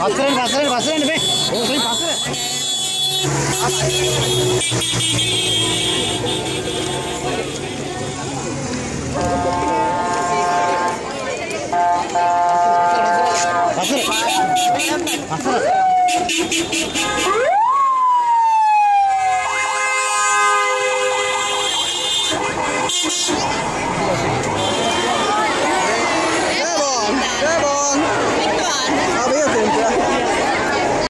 বাসলেন বাসলেন বাসলেন বে তুমি বাসলেন বাসলেন বাসলেন Thank you. ผมเป็นก่อน เอาไป